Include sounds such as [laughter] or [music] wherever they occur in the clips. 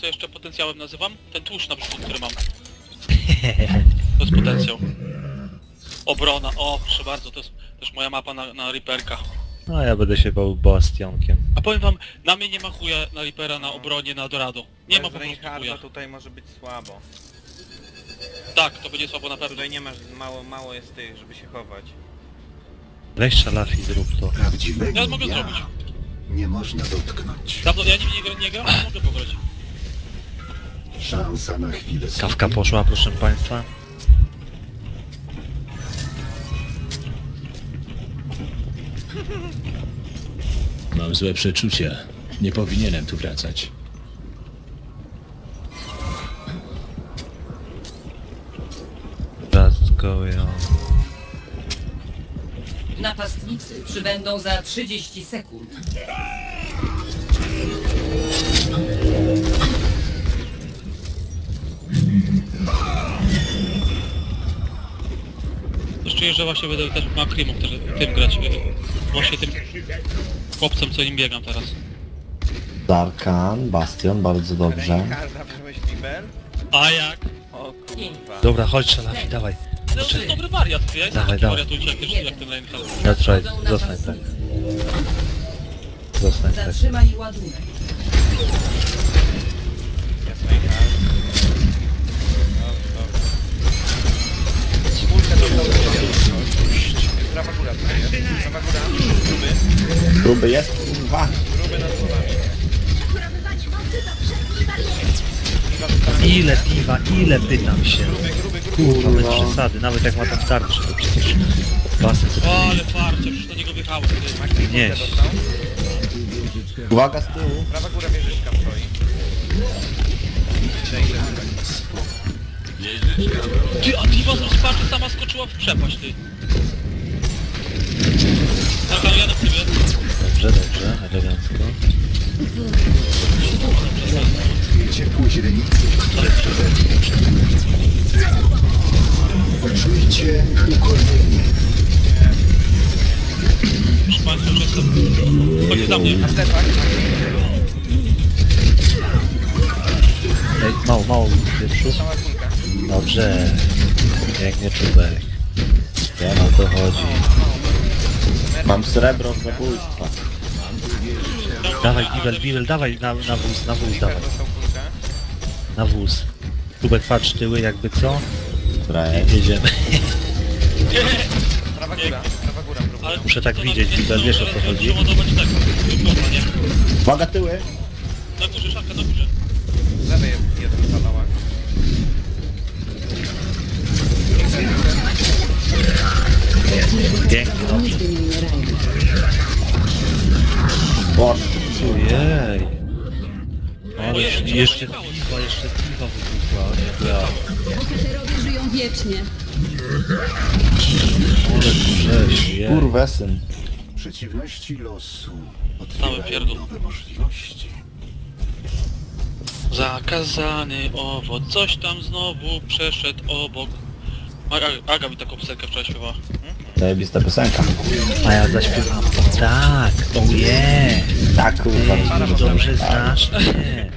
Co jeszcze potencjałem nazywam? Ten tłuszcz na brzuchu, który mam. [laughs] To jest potencjał. Obrona, o proszę bardzo, to jest też moja mapa na, na Reaperka. No ja będę się bał bastionkiem. A powiem wam, na mnie nie ma chuja na Reapera, na obronie, na Dorado. Nie ma po prostu chuja. Reinharda tutaj może być słabo. Tak, to będzie słabo na pewno. Tutaj nie masz, mało, mało jest tych, żeby się chować. Weź szalafi, zrób to. Prawdziwego Ja mogę ja zrobić. nie można dotknąć. Dawno, ja nim nie, gra- nie gram, ale mogę pograć. Szansa na chwilę Kawka poszła, proszę państwa. Mam złe przeczucie. Nie powinienem tu wracać. Ja. Napastnicy przybędą za 30 sekund. Czuję, że właśnie będę też na Krimów też tym grać. y, Właśnie tym chłopcem, co nim biegam teraz. Darkan, Bastion, bardzo dobrze. Reinharda wziąłeś Bibel? A jak? O kurwa. Dobra, chodź szalafi, dawaj. No to jest dobry wariat, ja jestem Dawaj, taki dawaj. wariatucie jak, ten- jak ten Reinhardt. That's right, zostań tak. Zostań tak. Zatrzymaj ładunek. Gruby jest, kurwa. Ile piwa, ile pytam się. Kurwa, bez przesady, nawet jak ma tam tarczy, to przecież basen to O, ale farcie, już do niego wjechałem. ty. Maxi Nie. dostał. Uwaga z tyłu. Prawa góra wieżyczka stoi. Ty, a Diva z rozpaczy sama skoczyła w przepaść, ty. Tak, ale ja na ciebie. Dobrze, dobrze, elegancko. Ciepło źrenicy. Poczujcie ukojenie. Proszę Państwa, że jestem... Chodź za mnie. Ej, mało, mało wieprzu. Dobrze. Pięknie czubek. Wiem o to chodzi. Mam srebro z zabójstwa. Dawaj, Bivel, Bivel, dawaj na, na wóz, na wóz, dawaj. Na wóz. Tubek patrz tyły, jakby co? Dobra. Jedziemy. Prawa góra. Prawa góra. Ale Muszę tak widzieć, Bivel, wiesz o co chodzi? Przeładować tak? Uwaga tyły. Na górze, szafka na górze. Jeszcze, piwa, jeszcze piwa wybuchła. Nie, ja. Bohaterowie żyją wiecznie. Ale jej. Kurwę syn. Przeciwności losu Cały otwierają pierdol. nowe możliwości. Zakazany owoc, coś tam znowu przeszedł obok. Aga, Aga mi taką piosenkę wczoraj śpiewała. Zajebista piosenka. A ja zaśpiewam. Tak, oje. Tak, kurwa. Dobrze znasz mnie.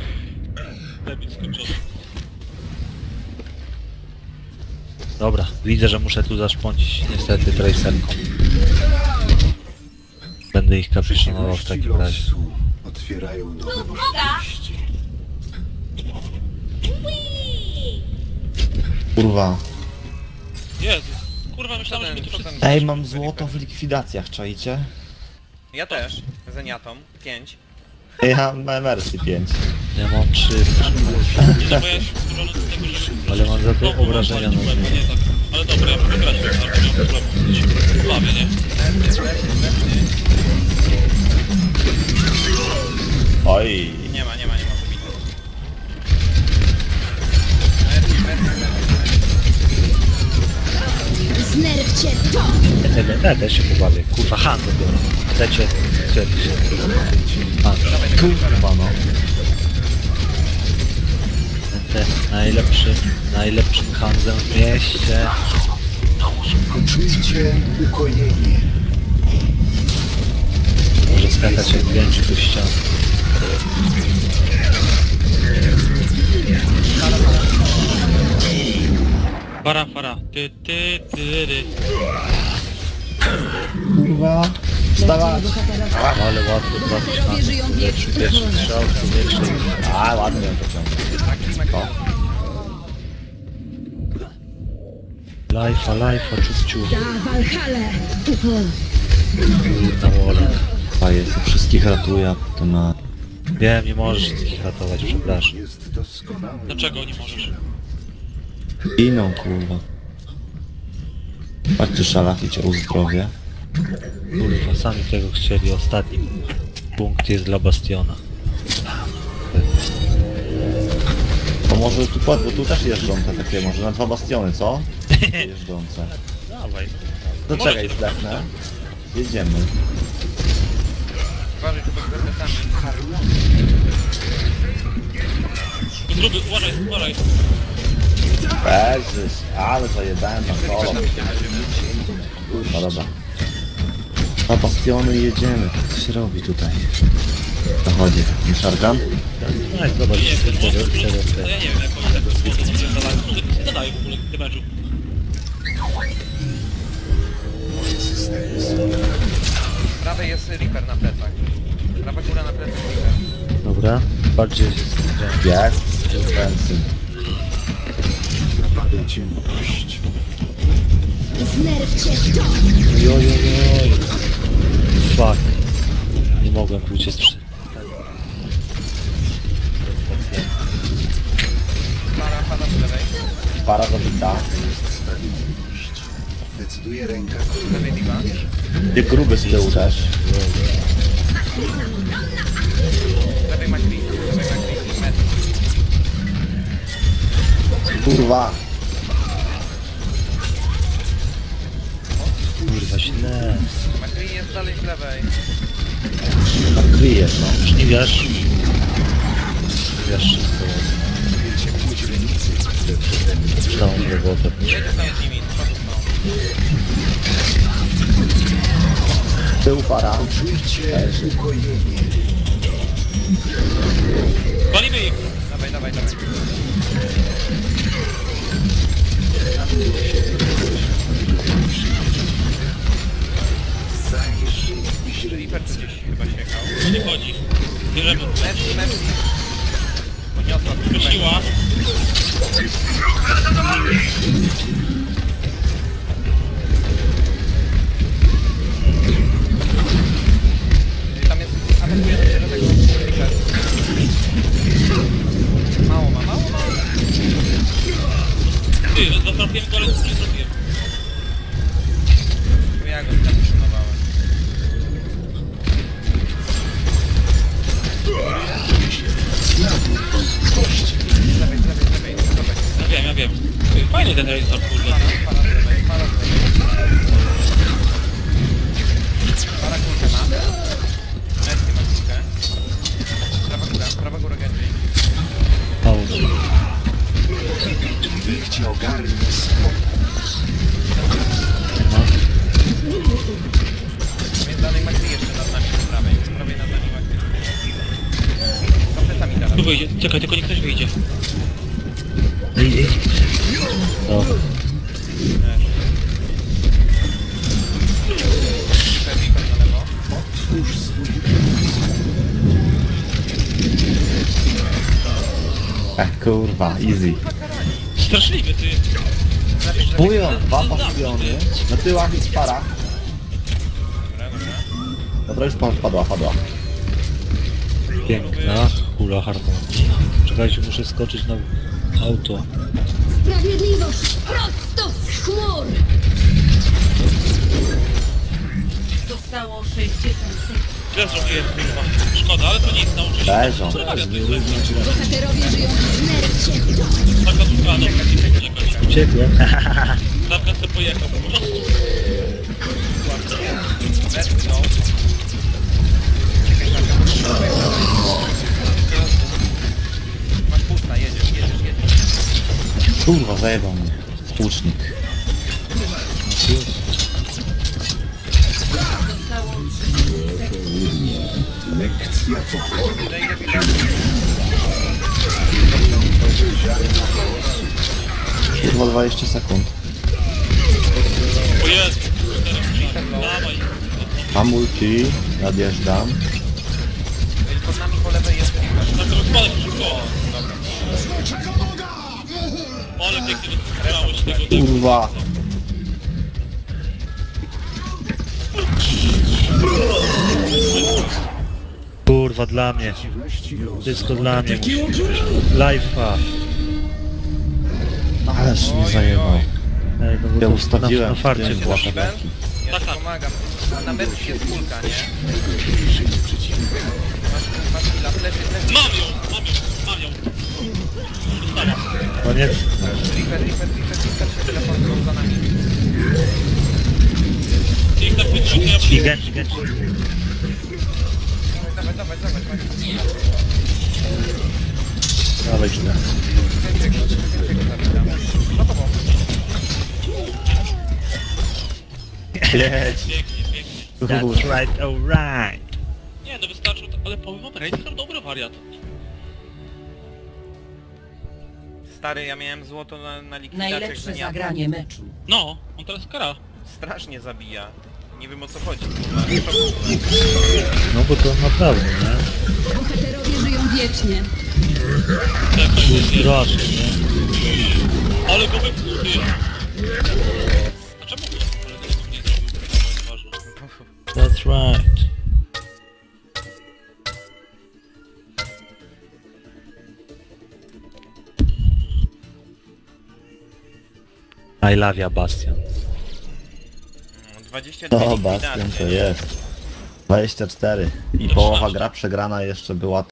Dobra, widzę, że muszę tu zaszpącić niestety tracerką. Będę ich kapiszonował w takim razie. otwierają nowe możliwości. Kurwa. Jezus. Kurwa, myślałem, że my tu. Ej, mam złoto w likwidacjach, czajcie? Ja też. Zeniatą. 5. Ja mam Mercy 5. Ja mam trzy, Nie, no bo ja się wkurzony do tego, że... ale mam za to obrażenia na nie tak. Ale dobra, ja mogę grać, ale nie mam problemu. Bawię, nie? Oj. Nie ma, nie ma, Ja też się pobawię. Kurwa, handel biorę. Chcecie? Chcecie? Kurwa, no. Będę najlepszy, najlepszym handlem w mieście. Czujcie ukojenie. Może skakać jak pięciu do ścian. Para, para. Ty, ty, ty, ty. Kurwa. Wstawać. Ale łatwo żyją wiecznie. Pierwszy strzał, pierwszy. A, ładnie to ciągle. Maki, Maki. Life'a, life'a, ciuciu. Za Valhalla. Na wolę. Chyba jest, wszystkich ratuje, a potem na... Wiem, nie możesz wszystkich ratować, przepraszam. Dlaczego nie możesz? Iną, kurwa. Chodź tu szalach i cię uzdrowię. Kurwa, sami tego chcieli. Ostatni punkt jest dla Bastiona. To może tu, bo tu też jeżdżące takie, może na dwa bastiony, co? [laughs] Jeżdżące. Dawaj. To czekaj, zdechnę. Jedziemy. Uważaj. Gruby, uważaj, uważaj. Jezus, ale zajebałem na kolo. Kurwa, dobra. Na bastiony jedziemy. Co się robi tutaj? To chodzi. Szargan? No i zobacz, Nie, przed może przed No ja nie wiem, jak oni tak sobie zadają. Może nic nie zadają w ogóle damage'u. Prawej jest Reaper na plecach. Prawa góra na plecach Reaper. Dobra, bardziej się skupiam. Jest. Defensy. Napadę ciemność. Znerwcie to. Jojojoj. Fuck. Nie mogłem pójść jeszcze. Para, para z lewej. Para zabita. Decyduje ręka, Diva. Ty gruby z tyłu też. Kurwa. Źle. Maki jest dalej z lewej. Tak kryjesz, no. Już nie wiesz. Wiesz wszystko. Całą robotę. Jedziesz tam z nimi, przodu są. Tył para. czujcie ukojenie. Fajny ten Razor, kurde. Para, kulkę ma. Mercy ma kulkę. Prawa góra, prawa góra Genji. Mało. Niech cię ogarnie spokój. Więc dalej Makry jeszcze nad nami z prawej. Z prawej nad nami plecami teraz. Tu wyjdzie. Czekaj, tylko niech ktoś wyjdzie. Swój Ech, kurwa, easy. Straszliwy, ty. Bują, dwa bastiony. Na tyłach jest para. Dobra, już pa- padła, padła. Piękna kula harmonii. Czekajcie, muszę skoczyć na auto. Sprawiedliwość prosto z chmur. Zostało 60 sekund. Źle zrobiłem, kurwa. Szkoda, ale to nic, nauczę się. Leżą. To jest złe. Bohaterowie żyją znerwcie to. Taka dobra, czekaj. Uciekłem. Zawka sobie pojechał po prostu. Mercy no. Masz Kurwa, zajebał mnie. Łucznik. Zostało 30 sekund. lekcja pokoju. Kurwa 20 sekund. O dawaj. Mam ulti, nadjeżdżam. Pod nami po lewej jest Reaper. Tak rozkładać szybko. Ale pięknie wystrzelałeś tego deku. Kurwa. Kurwa, dla mnie. Wszystko dla mnie. Life'a. Ależ mnie zajebał. Ej, no bo Ja to ustawiłem na, na farcie było. Ja ci pomagam. A na Mercy jest kulka, nie? Masz, masz leży. Mam ją, mam ją, mam ją. Dostała. Koniec. Reaper, Reaper, Reaper, Reaper się teleportował za nami. I Genji, Genji. Dawaj, dawaj, dawaj, dawaj. Dawaj źle. Więcej go, więcej go zabijam. No to bo. Jedź. Pięknie, pięknie. That's right, alright. Nie, no wystarczył, ale powiem wam, Raid to dobry wariat. Stary, ja miałem złoto na, na likwidacjach, Najlepsze zagranie meczu. No, on teraz kara. Strasznie zabija. Nie wiem o co chodzi. No bo to naprawdę, nie? Bohaterowie żyją wiecznie. Tak, tak, Proszę, nie? Ale go wypsuł, I love ya, Bastion. 22 O. Bastian to jest. 24. I połowa gra przegrana jeszcze była